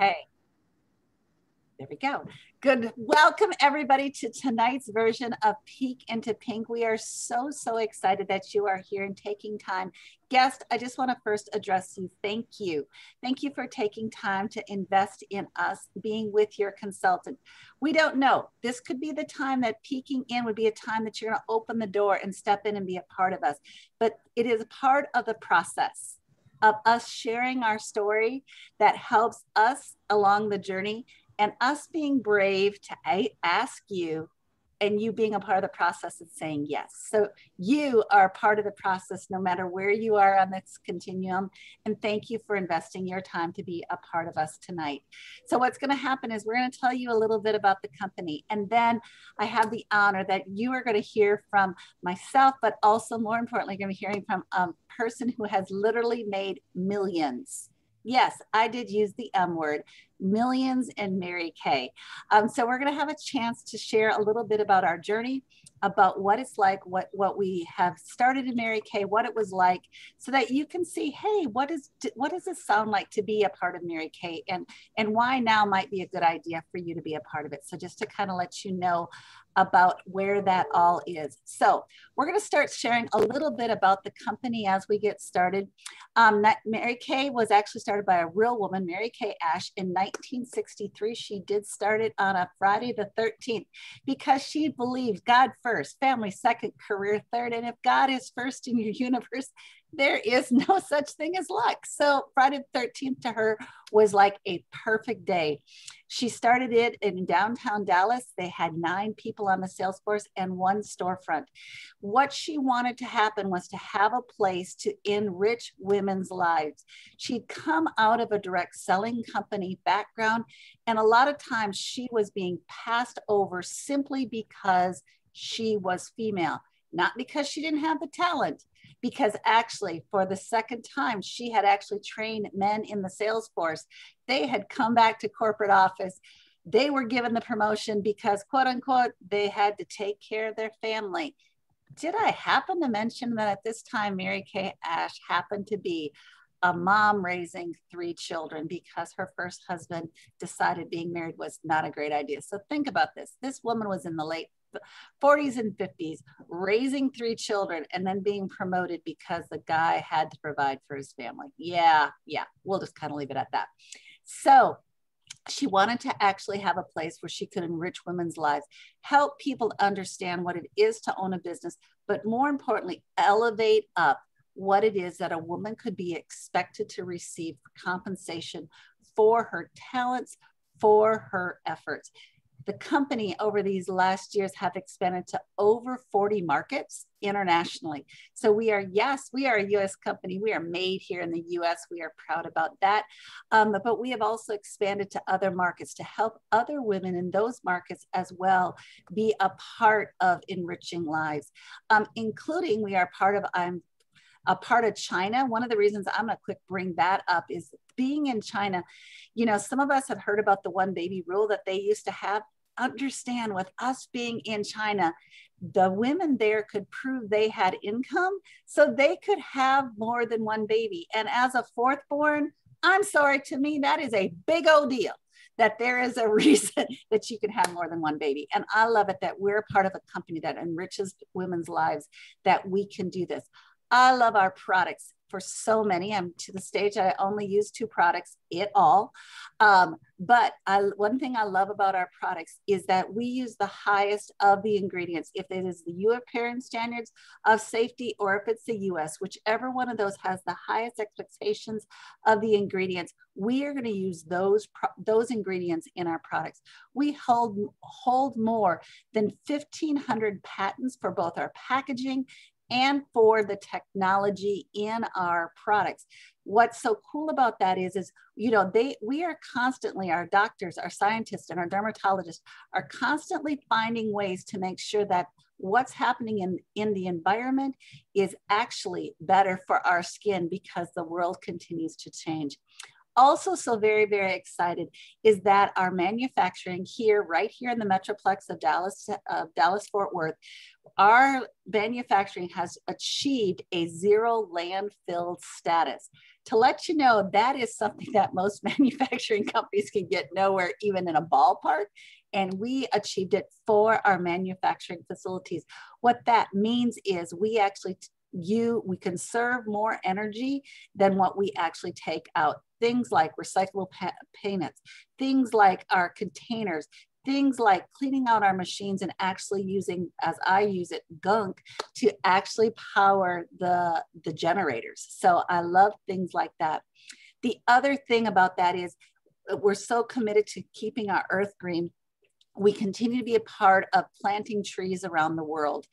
Okay. There we go. Good. Welcome, everybody, to tonight's version of Peek into Pink. We are so, so excited that you are here and taking time. Guest, I just want to first address you. Thank you. Thank you for taking time to invest in us, being with your consultant. We don't know. This could be the time that peeking in would be a time that you're going to open the door and step in and be a part of us. But it is part of the process of us sharing our story that helps us along the journey and us being brave to ask you and you being a part of the process of saying yes. So you are part of the process no matter where you are on this continuum. And thank you for investing your time to be a part of us tonight. So what's going to happen is we're going to tell you a little bit about the company. And then I have the honor that you are going to hear from myself, but also more importantly, going to be hearing from um, a person who has literally made millions Yes, I did use the M word, millions and Mary Kay. Um, so we're going to have a chance to share a little bit about our journey, about what it's like, what what we have started in Mary Kay, what it was like, so that you can see, hey, what is what does this sound like to be a part of Mary Kay, and and why now might be a good idea for you to be a part of it. So just to kind of let you know about where that all is. So we're going to start sharing a little bit about the company as we get started. Um, Mary Kay was actually started by a real woman, Mary Kay Ash, in 1963. She did start it on a Friday the 13th because she believed God first, family second, career third. And if God is first in your universe, there is no such thing as luck. So Friday the 13th to her was like a perfect day. She started it in downtown Dallas. They had nine people on the sales force and one storefront. What she wanted to happen was to have a place to enrich women's lives. She'd come out of a direct selling company background, and a lot of times she was being passed over simply because she was female, not because she didn't have the talent because actually for the second time she had actually trained men in the sales force they had come back to corporate office they were given the promotion because quote unquote they had to take care of their family did i happen to mention that at this time mary kay ash happened to be a mom raising three children because her first husband decided being married was not a great idea. So think about this. This woman was in the late 40s and 50s, raising three children and then being promoted because the guy had to provide for his family. Yeah, yeah, we'll just kind of leave it at that. So she wanted to actually have a place where she could enrich women's lives, help people understand what it is to own a business, but more importantly, elevate up what it is that a woman could be expected to receive compensation for her talents, for her efforts the company over these last years have expanded to over 40 markets internationally. So we are, yes, we are a US company. We are made here in the US. We are proud about that. Um, but we have also expanded to other markets to help other women in those markets as well be a part of enriching lives, um, including we are part of, I'm a part of China. One of the reasons I'm going to quick bring that up is being in China. You know, some of us have heard about the one baby rule that they used to have understand with us being in China, the women there could prove they had income so they could have more than one baby. And as a fourth born, I'm sorry, to me, that is a big old deal that there is a reason that you can have more than one baby. And I love it that we're part of a company that enriches women's lives, that we can do this. I love our products for so many. I'm to the stage I only use two products, at all. Um, but I, one thing I love about our products is that we use the highest of the ingredients. If it is the European standards of safety or if it's the US, whichever one of those has the highest expectations of the ingredients, we are going to use those, those ingredients in our products. We hold, hold more than 1,500 patents for both our packaging and for the technology in our products. What's so cool about that is, is you know, they we are constantly, our doctors, our scientists, and our dermatologists are constantly finding ways to make sure that what's happening in, in the environment is actually better for our skin because the world continues to change. Also so very, very excited is that our manufacturing here, right here in the Metroplex of Dallas, of Dallas Fort Worth, our manufacturing has achieved a zero landfill status. To let you know, that is something that most manufacturing companies can get nowhere, even in a ballpark. And we achieved it for our manufacturing facilities. What that means is we actually you we conserve more energy than what we actually take out things like recyclable payments things like our containers things like cleaning out our machines and actually using, as I use it, gunk to actually power the, the generators. So I love things like that. The other thing about that is uh, we're so committed to keeping our earth green we continue to be a part of planting trees around the world.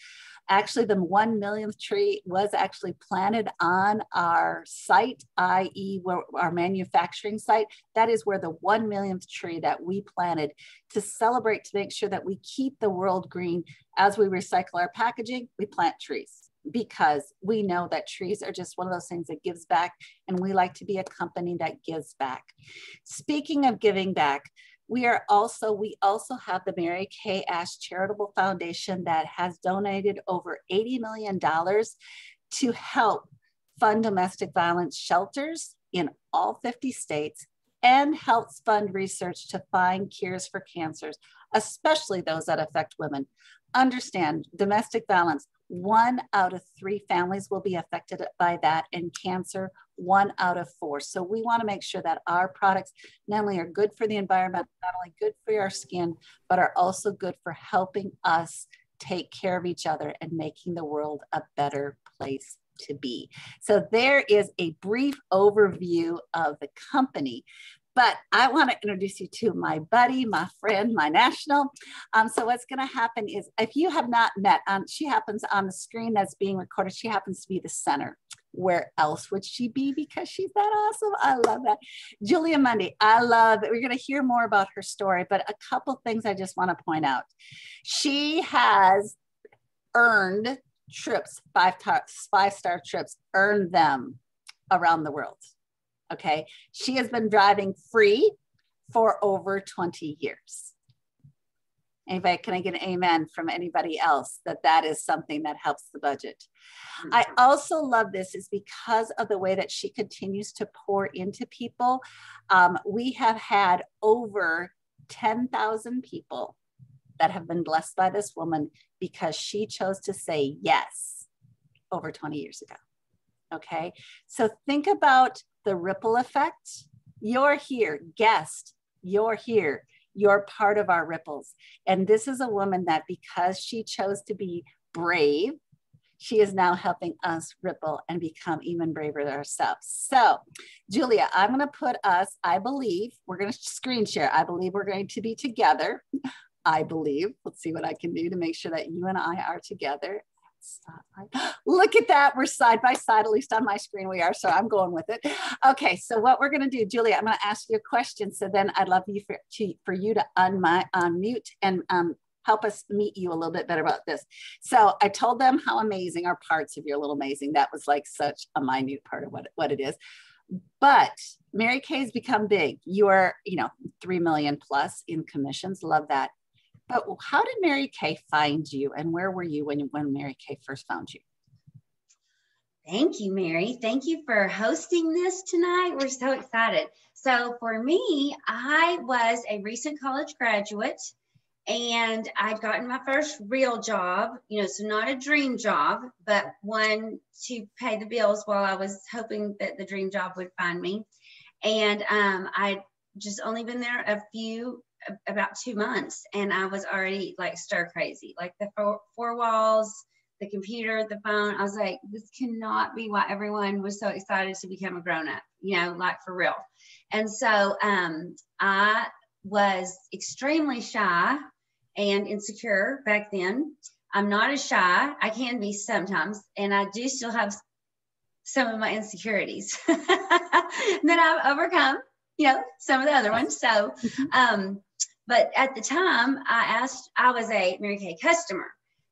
Actually, the one millionth tree was actually planted on our site, i.e., our manufacturing site. That is where the one millionth tree that we planted to celebrate to make sure that we keep the world green. As we recycle our packaging, we plant trees because we know that trees are just one of those things that gives back, and we like to be a company that gives back. Speaking of giving back, we are also, we also have the Mary Kay Ash Charitable Foundation that has donated over $80 million to help fund domestic violence shelters in all 50 states and helps fund research to find cures for cancers, especially those that affect women. Understand domestic violence, one out of three families will be affected by that and cancer one out of four so we want to make sure that our products not only are good for the environment not only good for our skin but are also good for helping us take care of each other and making the world a better place to be. So there is a brief overview of the company. But I want to introduce you to my buddy, my friend, my national. Um, so what's going to happen is if you have not met, um, she happens on the screen that's being recorded. She happens to be the center. Where else would she be? Because she's that awesome. I love that. Julia Mundy, I love it. We're going to hear more about her story, but a couple things I just want to point out. She has earned trips, five, five star trips, earned them around the world. Okay. She has been driving free for over 20 years. Anybody, can I get an amen from anybody else that that is something that helps the budget? I mm-hmm. also love this is because of the way that she continues to pour into people. Um, we have had over 10,000 people that have been blessed by this woman because she chose to say yes over 20 years ago. Okay. So think about the ripple effect. You're here, guest, you're here. You're part of our ripples. And this is a woman that, because she chose to be brave, she is now helping us ripple and become even braver ourselves. So, Julia, I'm going to put us, I believe, we're going to screen share. I believe we're going to be together. I believe. Let's see what I can do to make sure that you and I are together. Look at that. We're side by side, at least on my screen we are. So I'm going with it. Okay. So what we're going to do, Julia, I'm going to ask you a question. So then I'd love you for, to, for you to unmute and um, help us meet you a little bit better about this. So I told them how amazing are parts of your little amazing. That was like such a minute part of what, what it is. But Mary Kay's become big. You are, you know, 3 million plus in commissions. Love that. But how did Mary Kay find you and where were you when, when Mary Kay first found you? Thank you, Mary. Thank you for hosting this tonight. We're so excited. So, for me, I was a recent college graduate and I'd gotten my first real job, you know, so not a dream job, but one to pay the bills while I was hoping that the dream job would find me. And um, I'd just only been there a few about two months and I was already like stir crazy, like the four, four walls, the computer, the phone. I was like, this cannot be why everyone was so excited to become a grown up, you know, like for real. And so um, I was extremely shy and insecure back then. I'm not as shy. I can be sometimes, and I do still have some of my insecurities that I've overcome, you know, some of the other ones. So, um, but at the time, I asked, I was a Mary Kay customer.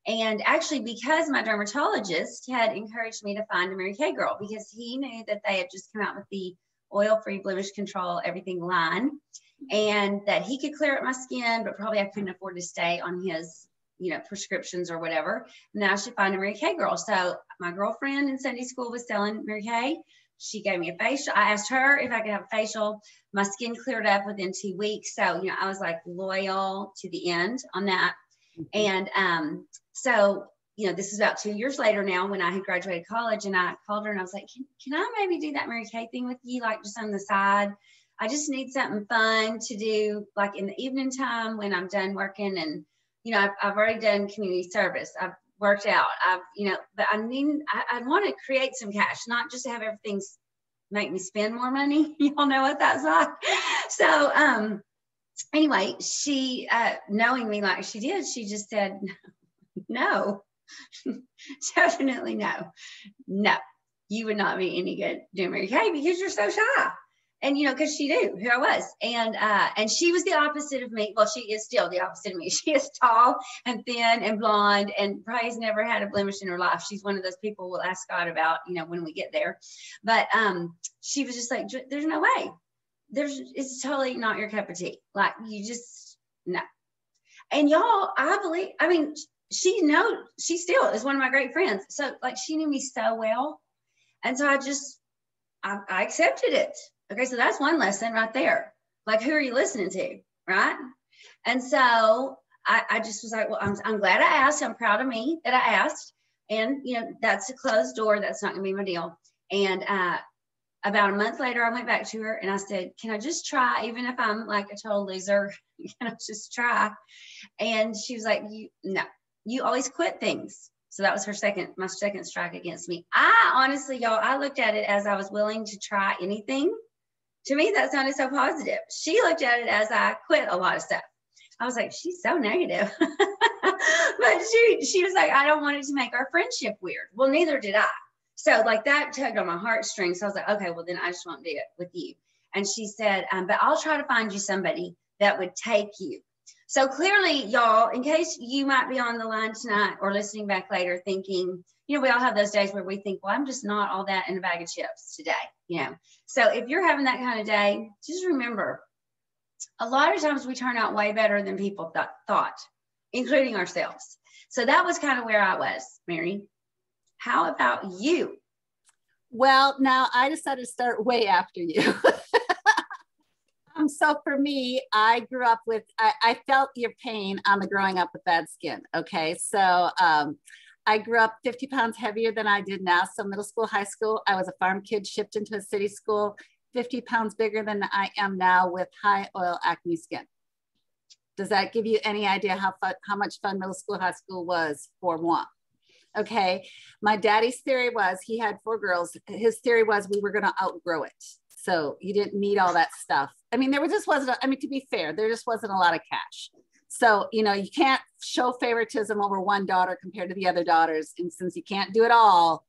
And actually, because my dermatologist had encouraged me to find a Mary Kay girl, because he knew that they had just come out with the oil-free blemish control, everything line, and that he could clear up my skin, but probably I couldn't afford to stay on his you know, prescriptions or whatever. And I should find a Mary Kay girl. So my girlfriend in Sunday school was selling Mary Kay. She gave me a facial. I asked her if I could have a facial. My skin cleared up within two weeks. So, you know, I was like loyal to the end on that. Mm-hmm. And um, so, you know, this is about two years later now when I had graduated college and I called her and I was like, can, can I maybe do that Mary Kay thing with you, like just on the side? I just need something fun to do, like in the evening time when I'm done working. And, you know, I've, I've already done community service. I've worked out. I've, you know, but I mean, I, I want to create some cash, not just have everything make me spend more money. Y'all know what that's like. So, um, anyway, she, uh, knowing me like she did, she just said, no, definitely no, no, you would not be any good doing Mary Kay because you're so shy and you know because she knew who i was. And uh and she was the opposite of me. Well she is still the opposite of me. She is tall and thin and blonde and probably has never had a blemish in her life. She's one of those people we'll ask god about you know when we get there. But um she was just like there's no way. There's it's totally not your cup of tea. Like you just no. And y'all i believe i mean she know she still is one of my great friends. So like she knew me so well. And so i just I, I accepted it Okay, so that's one lesson right there. Like, who are you listening to? Right. And so I, I just was like, well, I'm, I'm glad I asked. I'm proud of me that I asked. And, you know, that's a closed door. That's not going to be my deal. And uh, about a month later, I went back to her and I said, Can I just try, even if I'm like a total loser? Can I just try? And she was like, You no, you always quit things. So that was her second, my second strike against me. I honestly, y'all, I looked at it as I was willing to try anything to me, that sounded so positive. She looked at it as I quit a lot of stuff. I was like, she's so negative. but she she was like, I don't want it to make our friendship weird. Well, neither did I. So like that tugged on my heartstrings. So I was like, okay, well then I just won't do it with you. And she said, um, but I'll try to find you somebody that would take you. So clearly, y'all, in case you might be on the line tonight or listening back later thinking, you know, we all have those days where we think, well, I'm just not all that in a bag of chips today, you know. So if you're having that kind of day, just remember a lot of times we turn out way better than people th- thought, including ourselves. So that was kind of where I was, Mary. How about you? Well, now I decided to start way after you. um, so for me, I grew up with, I, I, felt your pain on the growing up with bad skin. Okay. So um, I grew up 50 pounds heavier than I did now. So middle school, high school, I was a farm kid shipped into a city school, 50 pounds bigger than I am now with high oil acne skin. Does that give you any idea how fun, how much fun middle school, high school was for moi? Okay. My daddy's theory was he had four girls. His theory was we were going to outgrow it. So you didn't need all that stuff. I mean, there just wasn't, I mean, to be fair, there just wasn't a lot of cash. So, you know, you can't show favoritism over one daughter compared to the other daughters. And since you can't do it all,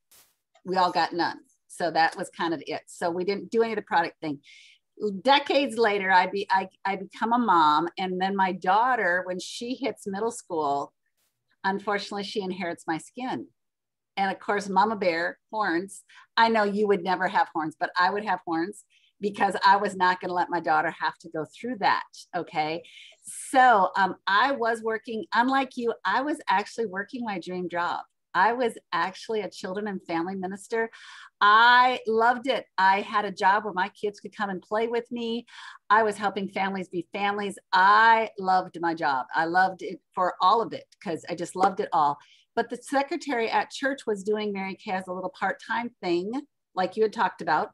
we all got none. So that was kind of it. So we didn't do any of the product thing. Decades later, I be I, I become a mom, and then my daughter, when she hits middle school, unfortunately, she inherits my skin. And of course, Mama Bear horns. I know you would never have horns, but I would have horns because I was not going to let my daughter have to go through that. Okay. So um, I was working, unlike you, I was actually working my dream job. I was actually a children and family minister. I loved it. I had a job where my kids could come and play with me. I was helping families be families. I loved my job. I loved it for all of it because I just loved it all. But the secretary at church was doing Mary Kay as a little part time thing, like you had talked about.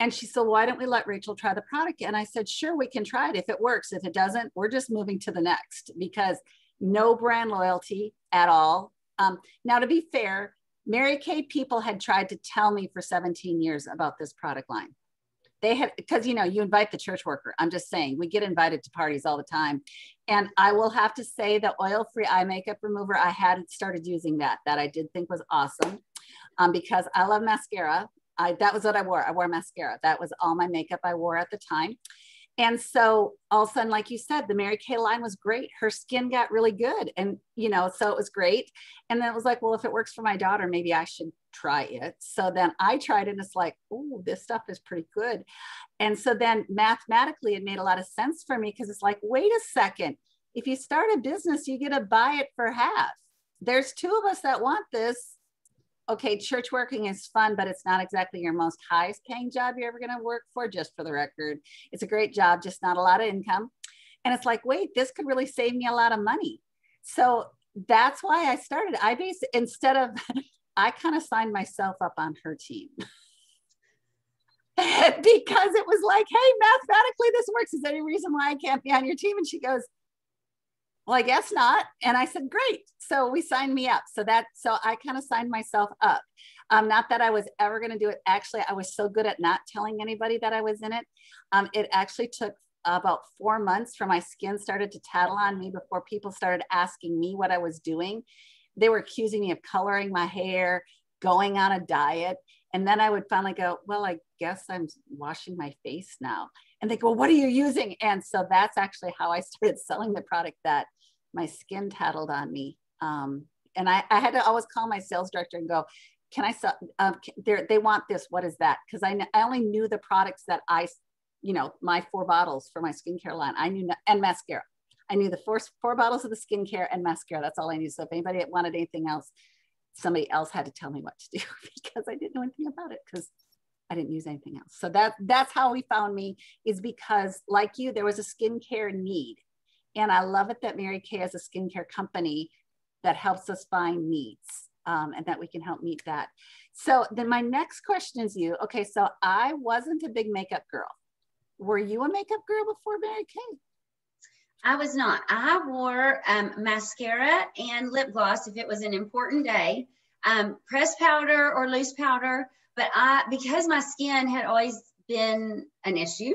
And she said, why don't we let Rachel try the product? And I said, sure, we can try it if it works. If it doesn't, we're just moving to the next because no brand loyalty at all. Um, now, to be fair, Mary Kay people had tried to tell me for 17 years about this product line. They had, because you know, you invite the church worker. I'm just saying, we get invited to parties all the time. And I will have to say the oil free eye makeup remover, I had started using that, that I did think was awesome um, because I love mascara. I, that was what I wore. I wore mascara. That was all my makeup I wore at the time. And so all of a sudden, like you said, the Mary Kay line was great. Her skin got really good. And, you know, so it was great. And then it was like, well, if it works for my daughter, maybe I should try it. So then I tried and it's like, oh, this stuff is pretty good. And so then mathematically, it made a lot of sense for me because it's like, wait a second. If you start a business, you get to buy it for half. There's two of us that want this. Okay, church working is fun, but it's not exactly your most highest paying job you're ever going to work for, just for the record. It's a great job, just not a lot of income. And it's like, wait, this could really save me a lot of money. So that's why I started. I basically, instead of, I kind of signed myself up on her team. because it was like, hey, mathematically this works. Is there any reason why I can't be on your team? And she goes, well, I guess not. And I said, great. So we signed me up. So that, so I kind of signed myself up. Um, not that I was ever going to do it. Actually, I was so good at not telling anybody that I was in it. Um, it actually took about four months for my skin started to tattle on me before people started asking me what I was doing. They were accusing me of coloring my hair, going on a diet. And then I would finally go, Well, I guess I'm washing my face now. And they go, well, What are you using? And so that's actually how I started selling the product that my skin tattled on me. Um, and I, I, had to always call my sales director and go, Can I sell? Um, they want this. What is that? Because I, I only knew the products that I you know, my four bottles for my skincare line. I knew, and mascara. I knew the four, four bottles of the skincare and mascara. That's all I knew. So if anybody wanted anything else, somebody else had to tell me what to do because I didn't know anything about it because I didn't use anything else. So that that's how we found me is because like you, there was a skincare need. And I love it that Mary Kay is a skincare company that helps us find needs um, and that we can help meet that. So then my next question is you. Okay, so I wasn't a big makeup girl were you a makeup girl before Mary Kay? I was not. I wore um, mascara and lip gloss if it was an important day, um, pressed powder or loose powder. But I, because my skin had always been an issue,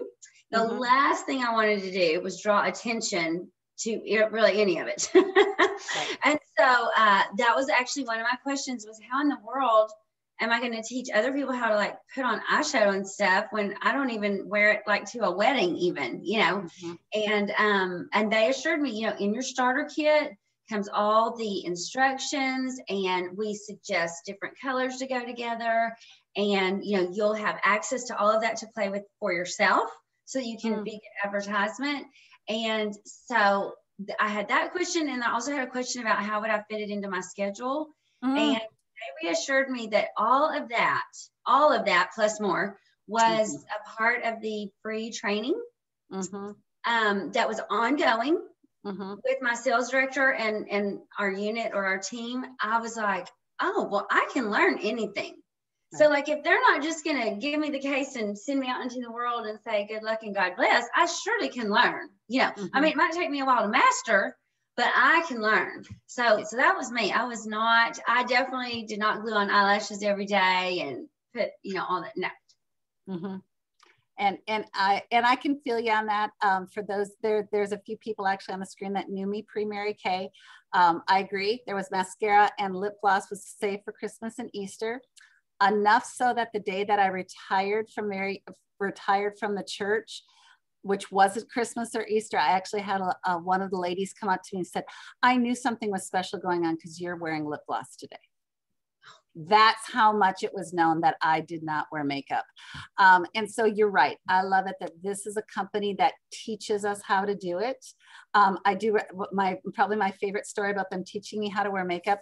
the mm-hmm. last thing I wanted to do was draw attention to really any of it. right. And so uh, that was actually one of my questions was how in the world am I going to teach other people how to like put on eyeshadow and stuff when I don't even wear it like to a wedding even, you know? Mm-hmm. And um and they assured me, you know, in your starter kit comes all the instructions and we suggest different colors to go together and you know, you'll have access to all of that to play with for yourself so you can mm-hmm. be advertisement. And so I had that question and I also had a question about how would I fit it into my schedule. Mm-hmm. And they reassured me that all of that, all of that plus more, was mm-hmm. a part of the free training mm-hmm. um, that was ongoing mm-hmm. with my sales director and and our unit or our team. I was like, oh well, I can learn anything. So like if they're not just gonna give me the case and send me out into the world and say good luck and God bless, I surely can learn. You know, I mm-hmm. mean, it might take me a while to master, but I can learn. So, so that was me. I was not, I definitely did not glue on eyelashes every day and put, you know, all that. No. Mm-hmm. And, and I, and I can feel you on that. Um, for those there, there's a few people actually on the screen that knew me pre Mary Kay. Um, I agree. There was mascara and lip gloss was saved for Christmas and Easter enough so that the day that I retired from Mary, retired from the church, which wasn't Christmas or Easter, I actually had a, a, one of the ladies come up to me and said, I knew something was special going on because you're wearing lip gloss today. That's how much it was known that I did not wear makeup. Um, and so you're right. I love it that this is a company that teaches us how to do it. Um, I do my probably my favorite story about them teaching me how to wear makeup.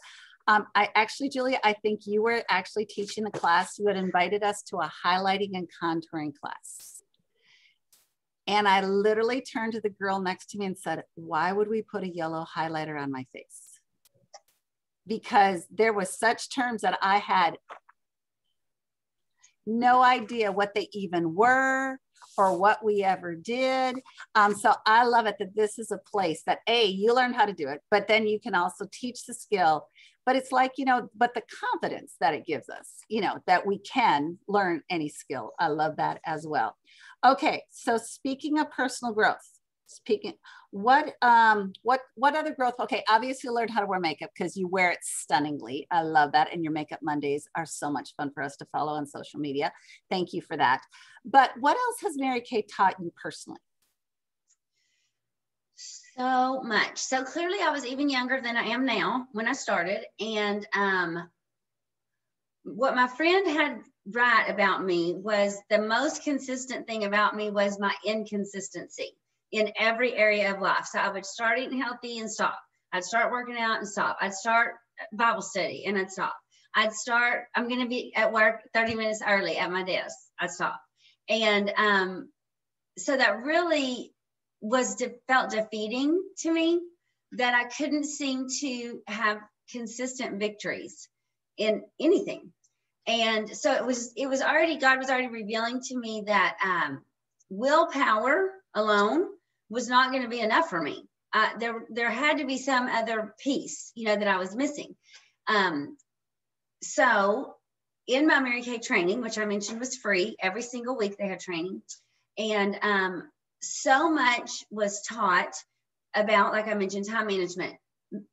Um, I actually, Julia, I think you were actually teaching the class. You had invited us to a highlighting and contouring class and I literally turned to the girl next to me and said, Why would we put a yellow highlighter on my face? Because there was such terms that I had no idea what they even were or what we ever did. Um, so I love it that this is a place that A, you learn how to do it, but then you can also teach the skill. But it's like, you know, but the confidence that it gives us, you know, that we can learn any skill. I love that as well. Okay, so speaking of personal growth, speaking what um what what other growth? Okay obviously you learned how to wear makeup because you wear it stunningly. I love that and your makeup mondays are so much fun for us to follow on social media. Thank you for that. But what else has mary kay taught you personally so much so clearly i was even younger than i am now when i started and um what my friend had right about me was the most consistent thing about me was my inconsistency in every area of life. So I would start eating healthy and stop. I'd start working out and stop. I'd start Bible study and I'd stop. I'd start, I'm going to be at work 30 minutes early at my desk. I'd stop. And um, so that really was de- felt defeating to me that I couldn't seem to have consistent victories in anything. And so it was, it was already, God was already revealing to me that um, willpower alone was not going to be enough for me. Uh, there, there had to be some other piece, you know, that I was missing. Um, so in my Mary Kay training, which I mentioned was free, every single week they had training. And um, so much was taught about, like I mentioned, time management,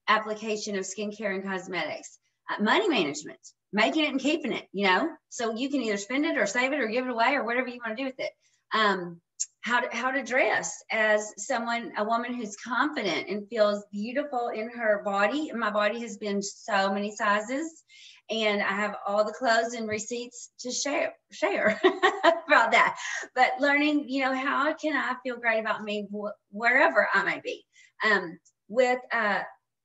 application of skincare and cosmetics, uh, money management, making it and keeping it, you know? So you can either spend it or save it or give it away or whatever you want to do with it. Um, how to, how to dress as someone, a woman who's confident and feels beautiful in her body. My body has been so many sizes and I have all the clothes and receipts to share share about that. But learning, you know, how can I feel great about me wh- wherever I may be, um, with uh,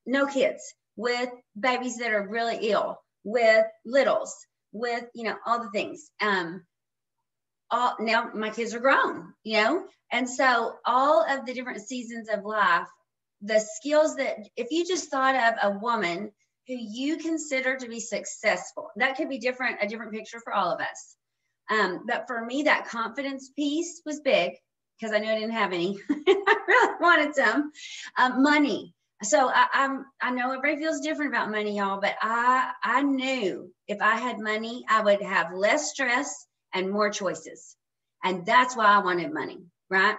no kids, with babies that are really ill, with littles, with you know all the things. Um, all now my kids are grown, you know, and so all of the different seasons of life, the skills that if you just thought of a woman who you consider to be successful, that could be different, a different picture for all of us. Um, but for me, that confidence piece was big because I knew I didn't have any. I really wanted some um, money. So I, I'm I know everybody feels different about money, y'all, but I I knew if I had money, I would have less stress and more choices. And that's why I wanted money, right?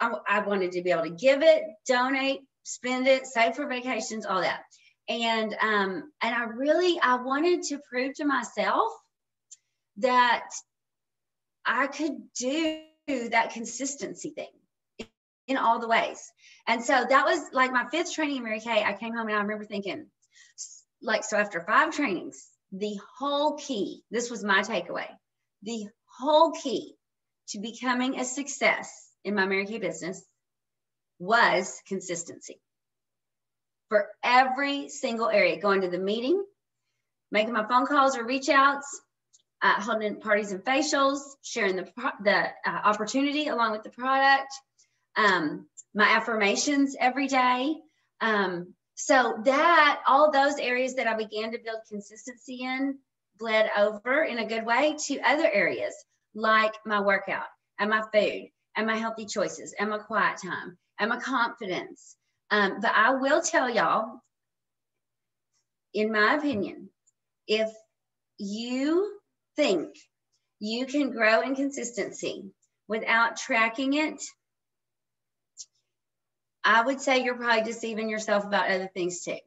I, I wanted to be able to give it, donate, spend it, save for vacations, all that. And um, and I really I wanted to prove to myself that I could do that consistency thing in all the ways. And so that was like my fifth training in Mary Kay. I came home and I remember thinking, like, so after five trainings, the whole key, this was my takeaway the whole key to becoming a success in my Mary Kay business was consistency for every single area going to the meeting, making my phone calls or reach outs, uh, holding parties and facials, sharing the, the uh, opportunity along with the product, um, my affirmations every day. Um, so that all those areas that I began to build consistency in bled over in a good way to other areas like my workout and my food and my healthy choices and my quiet time and my confidence. Um, but I will tell y'all, in my opinion, if you think you can grow in consistency without tracking it, I would say you're probably deceiving yourself about other things too.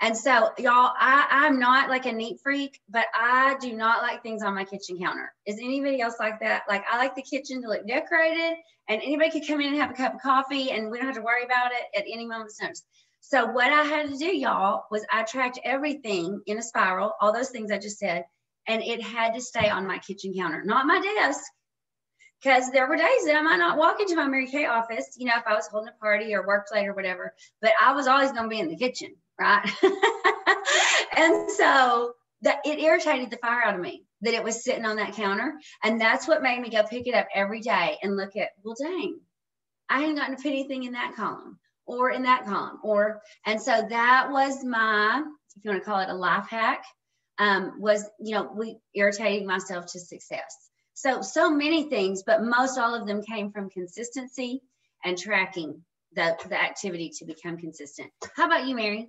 And so, y'all, I, I'm not like a neat freak, but I do not like things on my kitchen counter. Is anybody else like that? Like, I like the kitchen to look decorated, and anybody could come in and have a cup of coffee, and we don't have to worry about it at any moment's notice. So, what I had to do, y'all, was I tracked everything in a spiral, all those things I just said, and it had to stay on my kitchen counter, not my desk. Because there were days that I might not walk into my Mary Kay office, you know, if I was holding a party or work late or whatever, but I was always going to be in the kitchen right? and so that it irritated the fire out of me that it was sitting on that counter. And that's what made me go pick it up every day and look at, well, dang, I hadn't gotten to put anything in that column or in that column. Or and so that was my, if you want to call it a life hack, um, was you know, we irritating myself to success. So so many things, but most all of them came from consistency and tracking the, the activity to become consistent. How about you, Mary?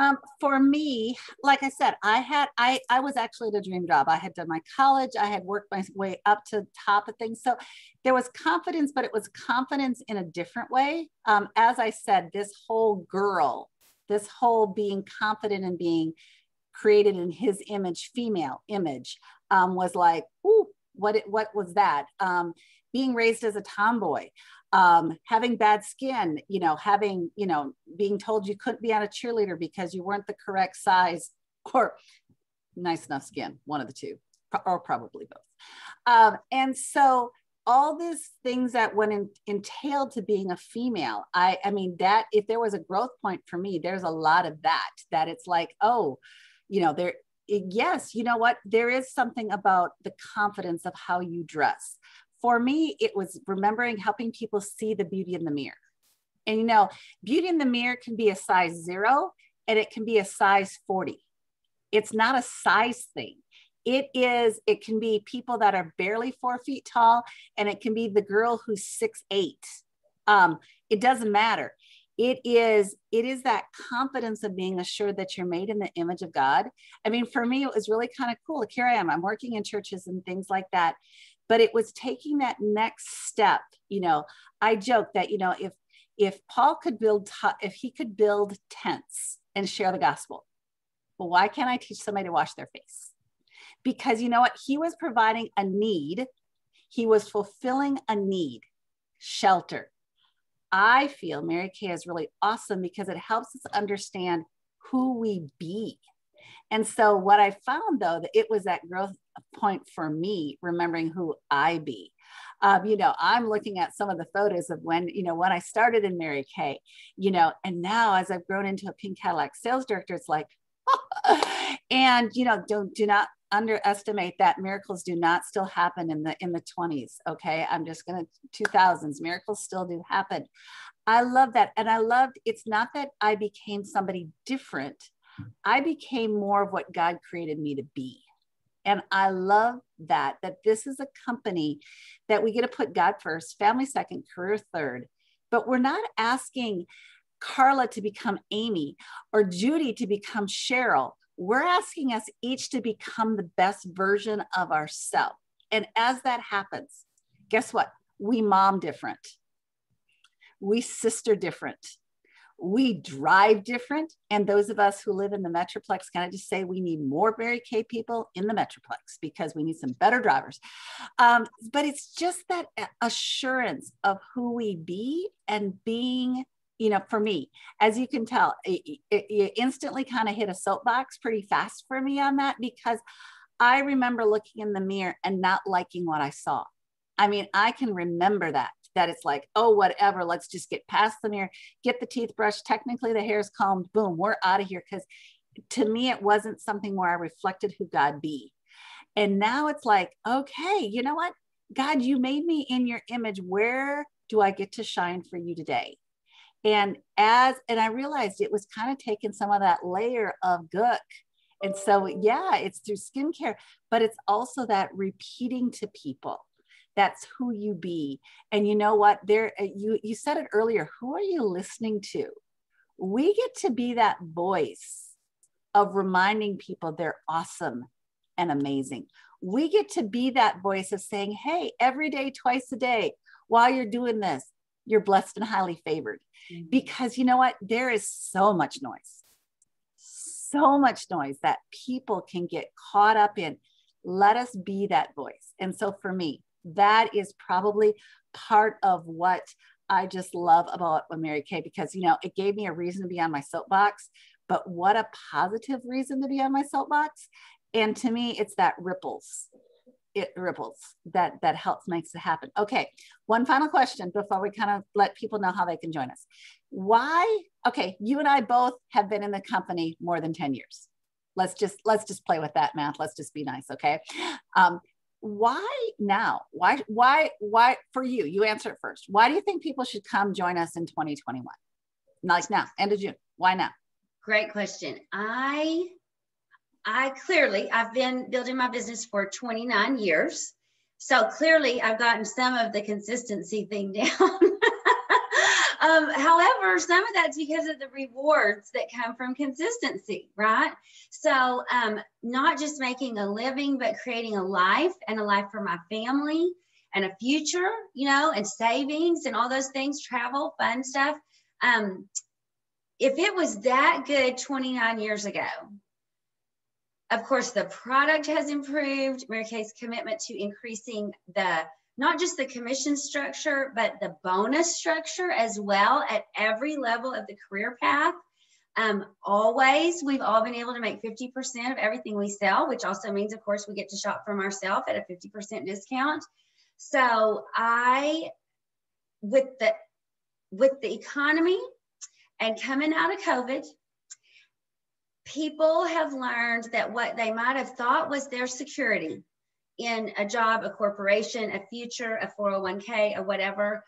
Um, for me, like I said, I had I I was actually the dream job. I had done my college. I had worked my way up to top of things. So there was confidence, but it was confidence in a different way. Um, as I said, this whole girl, this whole being confident and being created in his image, female image, um, was like, ooh, what what was that? Um, being raised as a tomboy um, having bad skin, you know, having, you know, being told you couldn't be on a cheerleader because you weren't the correct size or nice enough skin, one of the two, or probably both. Um, and so all these things that went in, entailed to being a female, I, I mean, that if there was a growth point for me, there's a lot of that, that it's like, oh, you know, there, yes, you know what? There is something about the confidence of how you dress. For me, it was remembering helping people see the beauty in the mirror. And you know, beauty in the mirror can be a size zero and it can be a size 40. It's not a size thing. It is, it can be people that are barely four feet tall, and it can be the girl who's six eight. Um, it doesn't matter it is it is that confidence of being assured that you're made in the image of god i mean for me it was really kind of cool here i am i'm working in churches and things like that but it was taking that next step you know. I joke that you know if if paul could build if he could build tents and share the gospel well why can't i teach somebody to wash their face? Because you know what? He was providing a need. He was fulfilling a need shelter. I feel Mary Kay is really awesome because it helps us understand who we be. And so what I found though, that it was that growth point for me, remembering who I be. Um, you know, I'm looking at some of the photos of when, you know, when I started in Mary Kay, you know, and now as I've grown into a pink Cadillac sales director, it's like, and you know, don't do not underestimate that miracles do not still happen in the in the 20s okay? I'm just going to 2000s miracles still do happen. I love that and i loved it's not that i became somebody different. I became more of what god created me to be and i love that that this is a company that we get to put god first family second career third but we're not asking carla to become amy or judy to become cheryl we're asking us each to become the best version of ourselves. And as that happens, guess what? We mom different. We sister different. We drive different. And those of us who live in the Metroplex, can I just say we need more Mary Kay people in the Metroplex because we need some better drivers. Um, but it's just that assurance of who we be and being you know, for me, as you can tell, it, it, it instantly kind of hit a soapbox pretty fast for me on that because I remember looking in the mirror and not liking what I saw. I mean, I can remember that, that it's like, oh, whatever, let's just get past the mirror, get the teeth brushed. Technically, the hair is combed, boom, we're out of here. Because to me, it wasn't something where I reflected who God be. And now it's like, okay, you know what? God, you made me in your image. Where do I get to shine for you today? And as, and I realized it was kind of taking some of that layer of gook. And so, yeah, it's through skincare, but it's also that repeating to people. That's who you be. And you know what? There, uh, you you said it earlier. Who are you listening to? We get to be that voice of reminding people they're awesome and amazing. We get to be that voice of saying, hey, every day, twice a day, while you're doing this, you're blessed and highly favored. Mm-hmm. Because you know what? There is so much noise, so much noise that people can get caught up in. Let us be that voice. And so for me, that is probably part of what I just love about Mary Kay because, you know, it gave me a reason to be on my soapbox, but what a positive reason to be on my soapbox. And to me, it's that ripples. It ripples that that helps makes it happen. Okay one final question before we kind of let people know how they can join us. Why okay you and i both have been in the company more than 10 years. Let's just let's just play with that math. Let's just be nice okay? Um, why now? Why why why for you you answer it first. Why do you think people should come join us in 2021 like now end of june why now? Great question. I I clearly, I've been building my business for 29 years. So clearly, I've gotten some of the consistency thing down. Um, however, some of that's because of the rewards that come from consistency, right? So, um, not just making a living, but creating a life and a life for my family and a future, you know, and savings and all those things, travel, fun stuff. Um, if it was that good 29 years ago, of course, the product has improved. Mary Kay's commitment to increasing the not just the commission structure, but the bonus structure as well at every level of the career path. Um, always, we've all been able to make 50% of everything we sell, which also means, of course, we get to shop from ourselves at a 50% discount. So I, with the with the economy and coming out of COVID, people have learned that what they might have thought was their security in a job, a corporation, a future, a 401k, or whatever,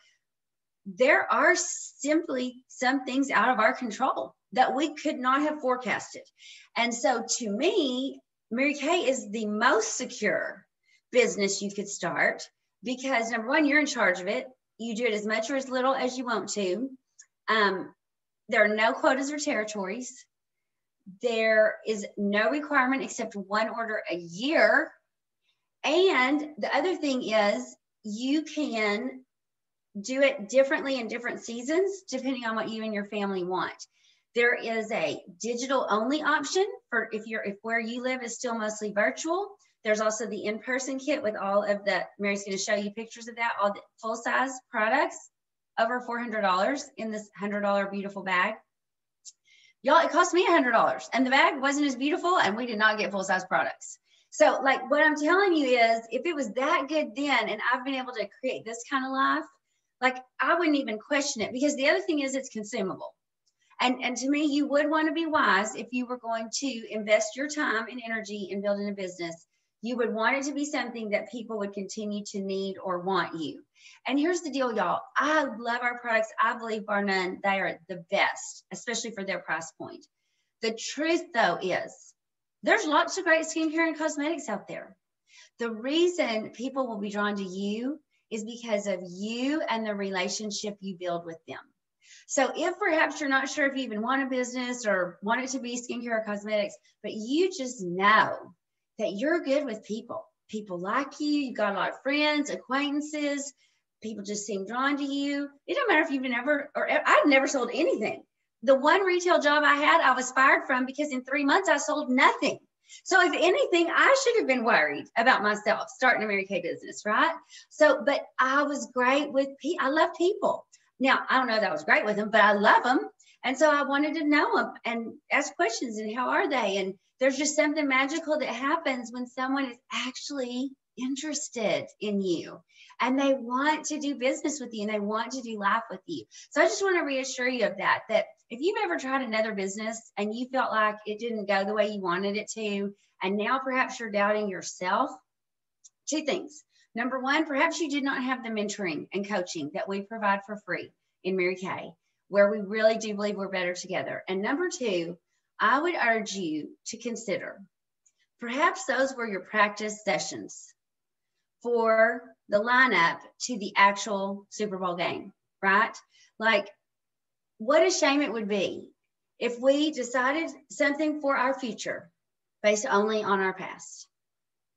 there are simply some things out of our control that we could not have forecasted. And so to me, Mary Kay is the most secure business you could start because number one, you're in charge of it. You do it as much or as little as you want to. Um, there are no quotas or territories. There is no requirement except one order a year. And the other thing is, you can do it differently in different seasons depending on what you and your family want. There is a digital only option for if you're if where you live is still mostly virtual. There's also the in-person kit with all of the Mary's going to show you pictures of that, all the full-size products over $400 in this $100 beautiful bag. Y'all, it cost me $100 and the bag wasn't as beautiful and we did not get full-size products. So like what I'm telling you is if it was that good then and I've been able to create this kind of life, like I wouldn't even question it because the other thing is it's consumable. And, and to me, you would want to be wise if you were going to invest your time and energy in building a business. You would want it to be something that people would continue to need or want you. And here's the deal, y'all. I love our products. I believe, bar none, they are the best, especially for their price point. The truth, though, is there's lots of great skincare and cosmetics out there. The reason people will be drawn to you is because of you and the relationship you build with them. So if perhaps you're not sure if you even want a business or want it to be skincare or cosmetics, but you just know that you're good with people. People like you, you've got a lot of friends, acquaintances, people just seem drawn to you. It don't matter if you've never or I've never sold anything. The one retail job I had, I was fired from because in three months I sold nothing. So if anything, I should have been worried about myself starting a Mary Kay business, right? So, but I was great with people. I love people. Now, I don't know that I was great with them, but I love them. And so I wanted to know them and ask questions and how are they? And there's just something magical that happens when someone is actually interested in you and they want to do business with you and they want to do life with you. So I just want to reassure you of that, that if you've ever tried another business and you felt like it didn't go the way you wanted it to, and now perhaps you're doubting yourself, two things. Number one, perhaps you did not have the mentoring and coaching that we provide for free in Mary Kay, where we really do believe we're better together. And number two, I would urge you to consider perhaps those were your practice sessions for the lineup to the actual Super Bowl game, right? Like, what a shame it would be if we decided something for our future based only on our past.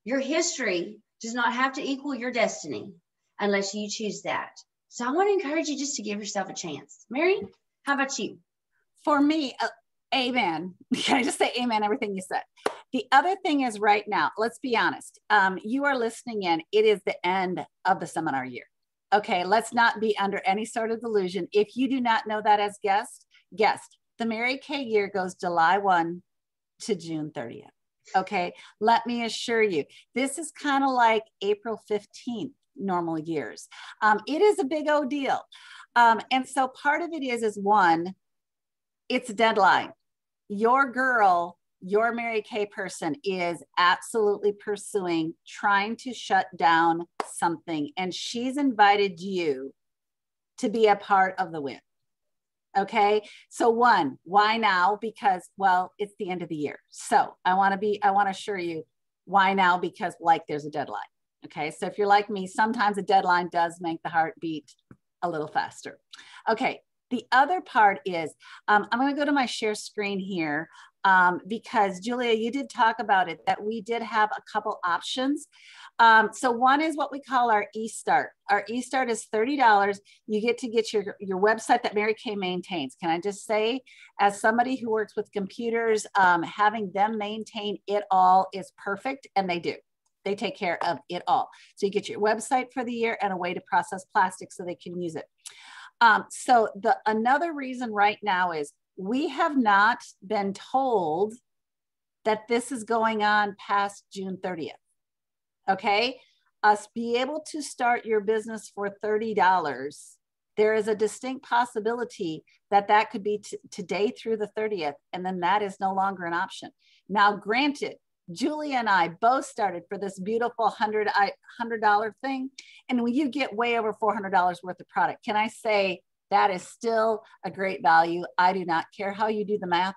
Your history does not have to equal your destiny unless you choose that. So I want to encourage you just to give yourself a chance. Mary, how about you? For me, uh, amen. Can I just say amen, everything you said? The other thing is right now, let's be honest. Um, you are listening in, it is the end of the seminar year. Okay, let's not be under any sort of delusion. If you do not know that as guest, guest, the Mary Kay year goes July 1 to June 30th. Okay, let me assure you, this is kind of like April 15th normal years. Um, it is a big old deal. Um, and so part of it is, is one, it's a deadline. Your girl your Mary Kay person is absolutely pursuing trying to shut down something, and she's invited you to be a part of the win. Okay. So, one, why now? Because, well, it's the end of the year. So, I want to be, I want to assure you why now? Because, like, there's a deadline. Okay. So, if you're like me, sometimes a deadline does make the heart beat a little faster. Okay. The other part is um, I'm going to go to my share screen here um, because Julia, you did talk about it that we did have a couple options. Um, so one is what we call our e-start. Our e-start is $30. You get to get your, your website that Mary Kay maintains. Can I just say, as somebody who works with computers, um, having them maintain it all is perfect and they do. They take care of it all. So you get your website for the year and a way to process plastic so they can use it. Um, so the another reason right now is we have not been told that this is going on past June 30th. Okay. Us be able to start your business for $30. There is a distinct possibility that that could be t- today through the 30th, and then that is no longer an option. Now, granted, Julia and I both started for this beautiful hundred hundred dollar thing, and when you get way over four hundred dollars worth of product, can I say that is still a great value? I do not care how you do the math.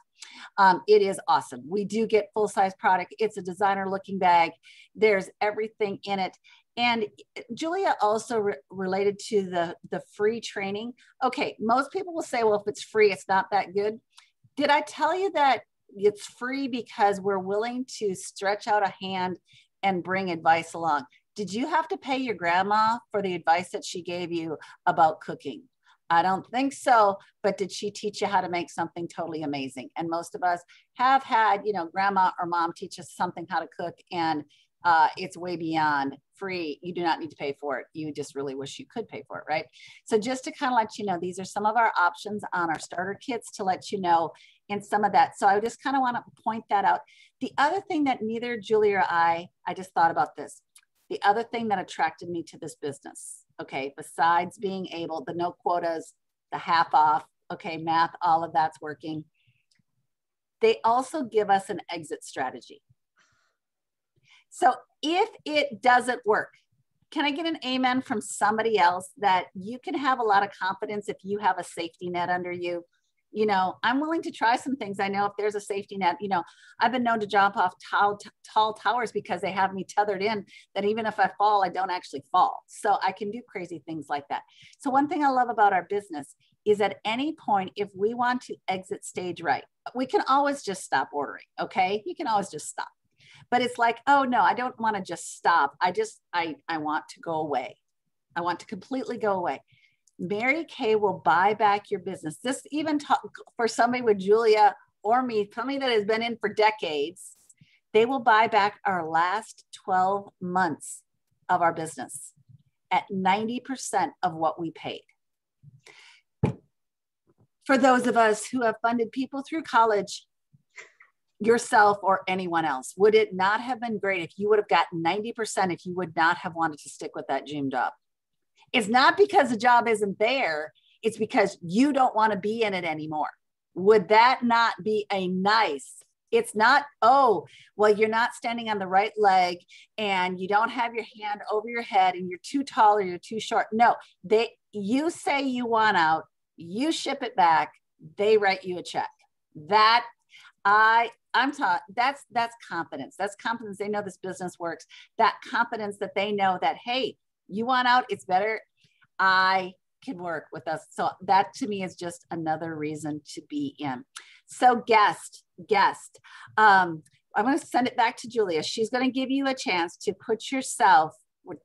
Um, it is awesome. We do get full size product. It's a designer looking bag. There's everything in it. And Julia also re- related to the the free training. Okay, most people will say, well, if it's free, it's not that good. Did I tell you that it's free because we're willing to stretch out a hand and bring advice along. Did you have to pay your grandma for the advice that she gave you about cooking? I don't think so, but did she teach you how to make something totally amazing? And most of us have had, you know, grandma or mom teach us something how to cook, and uh, it's way beyond free. You do not need to pay for it. You just really wish you could pay for it, right? So, just to kind of let you know, these are some of our options on our starter kits to let you know in some of that. So I just kind of want to point that out. The other thing that neither Julie or I, I just thought about this. The other thing that attracted me to this business, okay, besides being able, the no quotas, the half off, okay, math, all of that's working. They also give us an exit strategy. So if it doesn't work, can I get an amen from somebody else that you can have a lot of confidence if you have a safety net under you? You know i'm willing to try some things. I know if there's a safety net you know i've been known to jump off tall, tall towers because they have me tethered in that even if i fall i don't actually fall. So i can do crazy things like that. So one thing i love about our business is at any point if we want to exit stage right we can always just stop ordering okay? You can always just stop. But it's like oh no i don't want to just stop. I just i i want to go away. I want to completely go away Mary Kay will buy back your business. This even talk, for somebody with Julia or me, somebody that has been in for decades, they will buy back our last 12 months of our business at 90% of what we paid. For those of us who have funded people through college, yourself or anyone else, would it not have been great if you would have gotten 90% if you would not have wanted to stick with that dream job? It's not because the job isn't there, it's because you don't want to be in it anymore. Would that not be a nice? It's not, oh, well, you're not standing on the right leg and you don't have your hand over your head and you're too tall or you're too short. No, they you say you want out, you ship it back, they write you a check. That I I'm taught that's that's confidence. That's confidence. They know this business works. That confidence that they know that hey, you want out, it's better. I can work with us. So that to me is just another reason to be in. So guest, guest. Um, I'm going to send it back to Julia. She's going to give you a chance to put yourself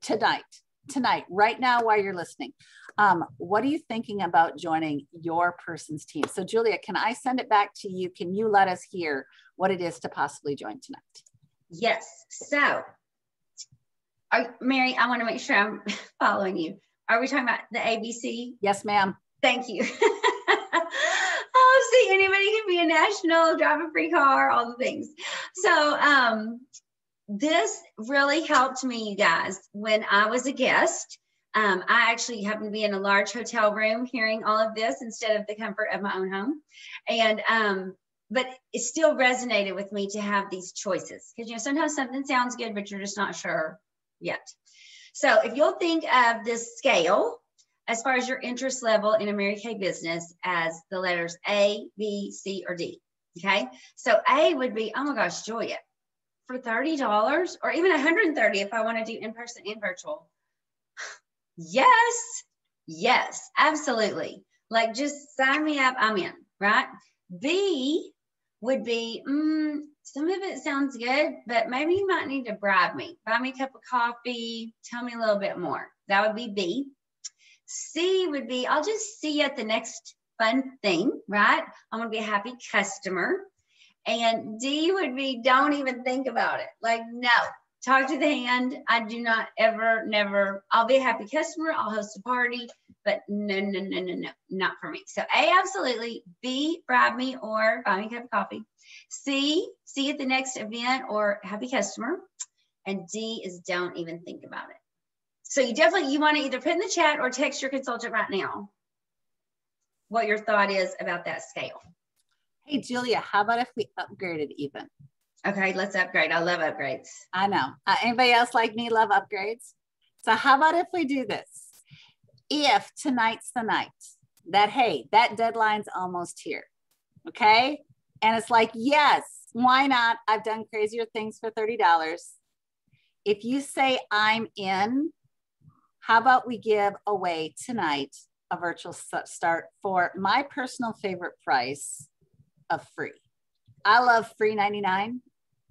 tonight, tonight, right now while you're listening. Um, what are you thinking about joining your person's team? So Julia, can I send it back to you? Can you let us hear what it is to possibly join tonight? Yes. So are, Mary, I want to make sure I'm following you. Are we talking about the ABC? Yes, ma'am. Thank you. oh, see, anybody can be a national, drive a free car, all the things. So, um, this really helped me, you guys, when I was a guest. Um, I actually happened to be in a large hotel room hearing all of this instead of the comfort of my own home. And um, but it still resonated with me to have these choices because you know sometimes something sounds good, but you're just not sure yet. So if you'll think of this scale as far as your interest level in a Mary Kay business as the letters A, B, C, or D. Okay. So A would be, oh my gosh, Julia, for $30 or even 130 if I want to do in person and virtual. yes. Yes, absolutely. Like just sign me up. I'm in, right? B would be, mm, some of it sounds good, but maybe you might need to bribe me, buy me a cup of coffee, tell me a little bit more. That would be B. C would be, I'll just see you at the next fun thing, right? I'm gonna be a happy customer. And D would be, don't even think about it. Like, no, talk to the hand. I do not ever, never, I'll be a happy customer. I'll host a party, but no, no, no, no, no, not for me. So A, absolutely. B, bribe me or buy me a cup of coffee. C, see at the next event or happy customer. And D is don't even think about it. So you definitely, you want to either put in the chat or text your consultant right now what your thought is about that scale. Hey, Julia, how about if we upgraded even? Okay, let's upgrade. I love upgrades. I know. Uh, anybody else like me love upgrades? So how about if we do this? If tonight's the night that, hey, that deadline's almost here, okay? And it's like, yes, why not? I've done crazier things for $30. If you say I'm in, how about we give away tonight a virtual start for my personal favorite price of free. I love free 99.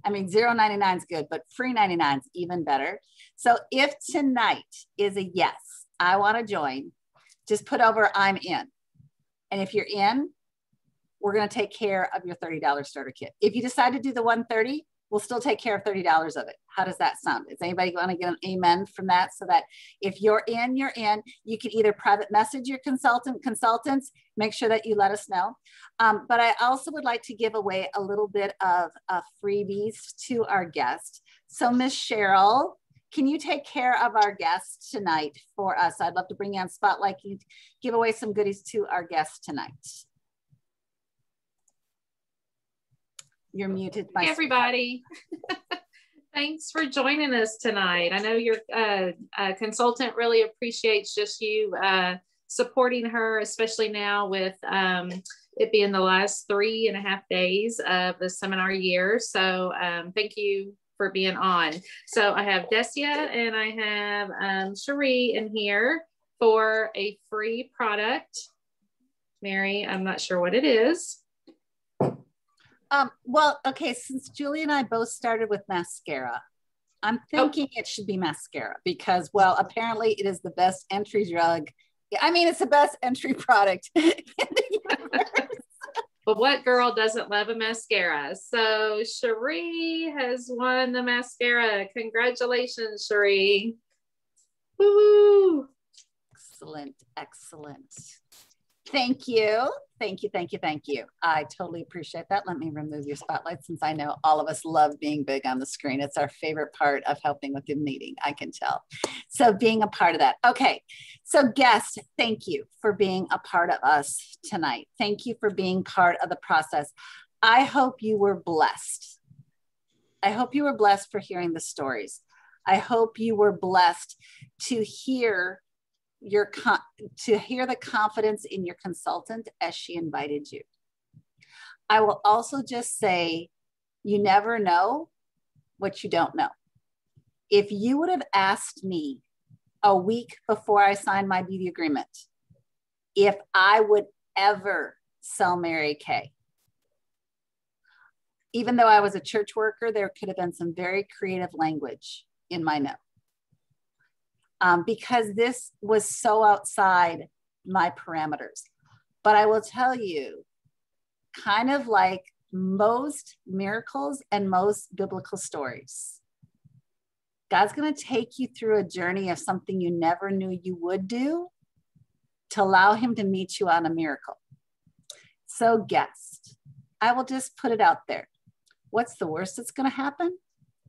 I mean, 0.99 is good, but free 99 is even better. So if tonight is a yes, I want to join, just put over I'm in. And if you're in, we're going to take care of your $30 starter kit. If you decide to do the 130, we'll still take care of $30 of it. How does that sound? Is anybody going to get an amen from that? So that if you're in, you're in. You can either private message your consultant, consultants, make sure that you let us know. Um, but I also would like to give away a little bit of uh, freebies to our guests. So Miss Cheryl, can you take care of our guests tonight for us? I'd love to bring you on spotlight. You give away some goodies to our guests tonight. You're muted. Hey, everybody. Thanks for joining us tonight. I know your uh, uh, consultant really appreciates just you uh, supporting her, especially now with um, it being the last three and a half days of the seminar year. So um, thank you for being on. So I have Desia and I have um, Cherie in here for a free product. Mary, I'm not sure what it is. Um, well, okay, since Julie and I both started with mascara, I'm oh. thinking oh. it should be mascara because, well, apparently it is the best entry drug. I mean, it's the best entry product in the. But what girl doesn't love a mascara? So Cherie has won the mascara. Congratulations, Cherie. Woo! Excellent, excellent. Thank you. Thank you, thank you, thank you. I totally appreciate that. Let me remove your spotlight since I know all of us love being big on the screen. It's our favorite part of helping with the meeting, I can tell. So being a part of that. Okay, so guests, thank you for being a part of us tonight. Thank you for being part of the process. I hope you were blessed. I hope you were blessed for hearing the stories. I hope you were blessed to hear your con- to hear the confidence in your consultant as she invited you. I will also just say, you never know what you don't know. If you would have asked me a week before I signed my beauty agreement if I would ever sell Mary Kay, even though I was a church worker, there could have been some very creative language in my note um, because this was so outside my parameters. But I will tell you, kind of like most miracles and most biblical stories, God's going to take you through a journey of something you never knew you would do to allow Him to meet you on a miracle. So, guest, I will just put it out there. What's the worst that's going to happen?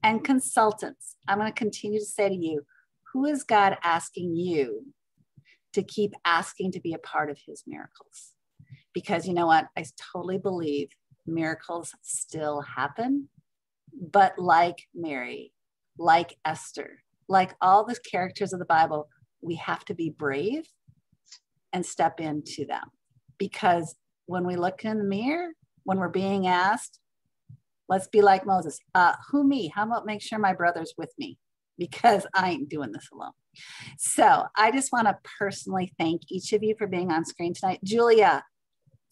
And consultants, I'm going to continue to say to you, who is God asking you to keep asking to be a part of his miracles? Because you know what? I totally believe miracles still happen. But like Mary, like Esther, like all the characters of the Bible, we have to be brave and step into them. Because when we look in the mirror, when we're being asked, let's be like Moses. Uh, who me? How about make sure my brother's with me? Because I ain't doing this alone. So I just want to personally thank each of you for being on screen tonight. Julia,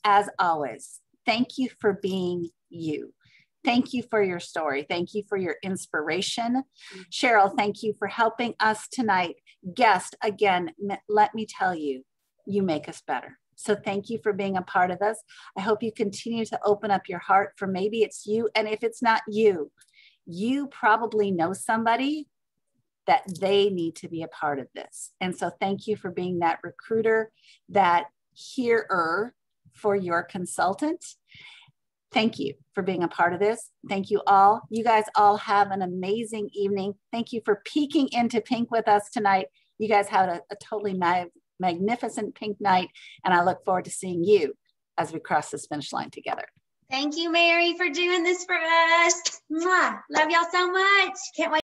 as always, thank you for being you. Thank you for your story. Thank you for your inspiration. Cheryl, thank you for helping us tonight. Guest, again, let me tell you, you make us better. So thank you for being a part of us. I hope you continue to open up your heart for maybe it's you. And if it's not you, you probably know somebody that they need to be a part of this. And so thank you for being that recruiter, that hearer for your consultant. Thank you for being a part of this. Thank you all. You guys all have an amazing evening. Thank you for peeking into pink with us tonight. You guys had a, a totally mag magnificent pink night, and I look forward to seeing you as we cross this finish line together. Thank you, Mary, for doing this for us. Mwah. Love y'all so much. Can't wait.